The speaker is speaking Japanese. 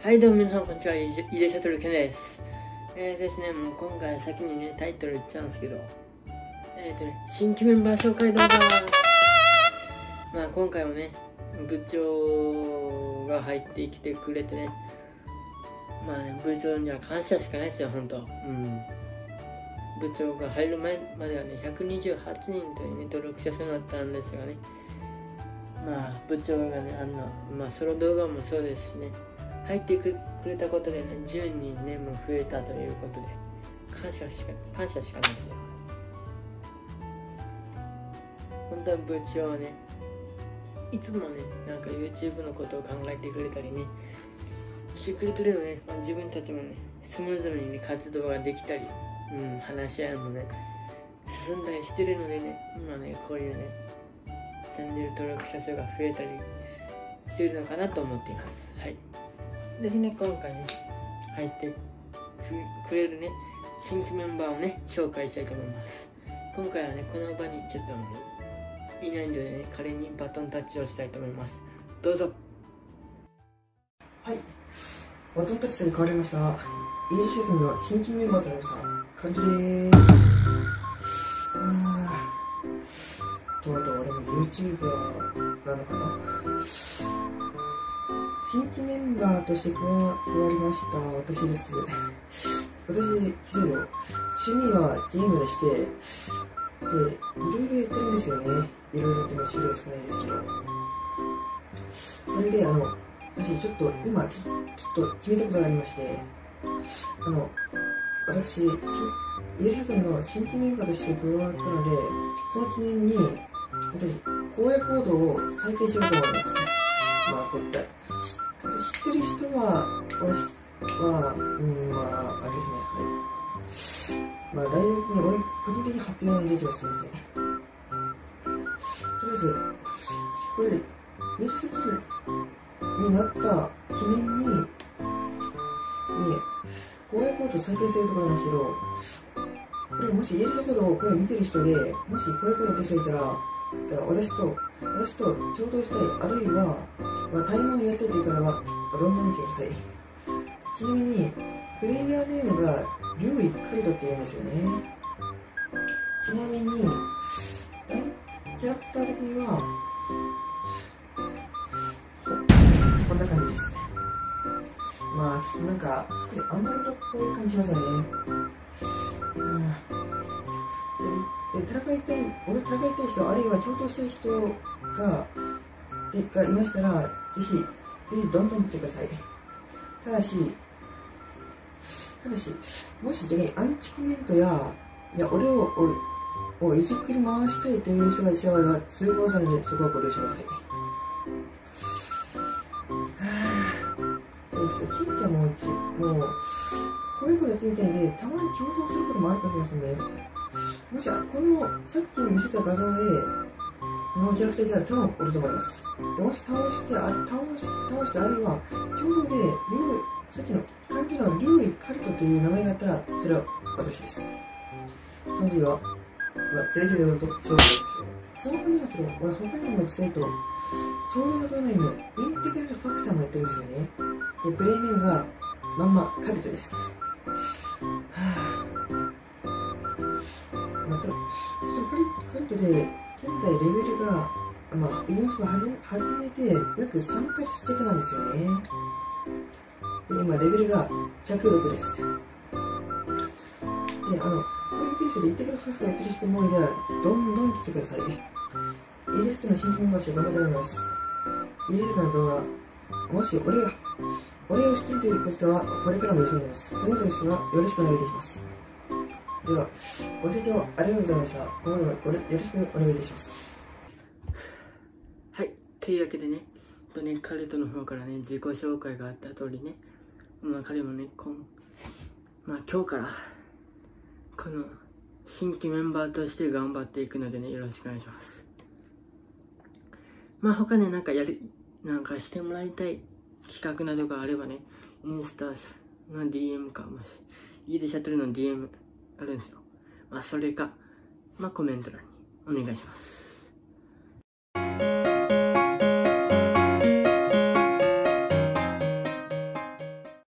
はいどうも皆さんこんにちは、イデシャトルケンです。えーですね、もう今回先にね、タイトル言っちゃうんですけど、えーとね、新規メンバー紹介動画まあ今回もね、部長が入ってきてくれてね、まあ、ね、部長には感謝しかないですよ、ほんと。うん。部長が入る前まではね、128人というね、登録者数になったんですがね、まあ部長がね、あんな、まあソロ動画もそうですしね、入ってくれたことでね10人ねもう増えたということで感謝しか感謝しかないですよ。本当は部長はねいつもねなんか YouTube のことを考えてくれたりねしてくれてるのね、まあ、自分たちもねスムーズにね活動ができたり、うん、話し合いもね進んだりしてるのでね今ねこういうねチャンネル登録者数が増えたりしてるのかなと思っています。はい。でね今回ね入ってくれるね新規メンバーをね紹介したいと思います。今回はねこの場にちょっといないのでね彼にバトンタッチをしたいと思います。どうぞ。はい。バトンタッチで変わりました。イールシーズンの新規メンバーとなりました。カンです。あとうとう俺も YouTuber なのかな。新規メンバーとして加わりました私です。私、実は趣味はゲームでして、で、いろいろやってるんですよね。いろいろっての種類は少ないですけど。それで、あの、私ちょっと今ちょ、っと決めたことがありまして、あの、私、イエスさんの新規メンバーとして加わったので、その記念に、私、荒野行動を再開しようと思います。まあ、こういった知ってる人は、は、うん、まあ、あれですね、はい。まあ、大学に俺、個人的に発表の例示をすみません。とりあえず、これ、イエス説になった記念に、ね、公約コート再開するとこなんですけど、これもしイエル説をこれ見てる人で、もし公約コート出していたら、だから私と、私と共同したい、あるいは、まあ、対マンをやりたいという方は、どんどん見てください。ちなみに、プレイヤーネームが、竜一回とって言うんですよね。ちなみに、キャラクター的には、こんな感じです。まあ、ちょっとなんか、アンドロイドっぽい感じしますよね。で戦いたい俺戦いたい人あるいは共闘したい人がでがいましたらぜひぜひどんどん来てくださいただしただしもし逆にアンチコメントやいや俺をおをいじくり回したいという人がいた場合は通報されるそこはご了承くださいえっと、金ちゃんもうちもうこういうことやってみたいんでたまに共闘することもあるかもしれませんね。もし、この、さっき見せた画像で、このキャラクターいたら手を折ると思います。もし倒して、あ倒し、倒して、あるいは、共同で、竜、さっきの漢字の竜イカルトという名前があったら、それは私です。その次は、先生の特徴その他にはけど、俺他にも伝えと、ソードドライのインテグラルファクターもやってるんですよね。で、プレイネームが、まんまカルトです。カルトで現在レベルが、まあ、イベントが始め始めて約3ヶ月弱なんですよね。で、今レベルが106です。で、あの、これ見てる人でインテグラファストやってる人もいたら、どんどん来てください。イレストの新規メンバーして頑張っております。イレストの動画、もし俺が、俺を知っているということは、これからも一緒になります。何としてはよろしくお願いいたします。では、ご清聴ありがとうございました。今後もよろしくお願いいたします。はい、というわけでね、とね、彼との方からね、自己紹介があった通りね、まあ彼もね、今、まあ今日から、この、新規メンバーとして頑張っていくのでね、よろしくお願いします。まあ他ね、なんかやる、なんかしてもらいたい企画などがあればね、インスタの DM かもしれない。家でシャトルの DM あるんですよ。まあ、それか、まあ、コメント欄にお願いします。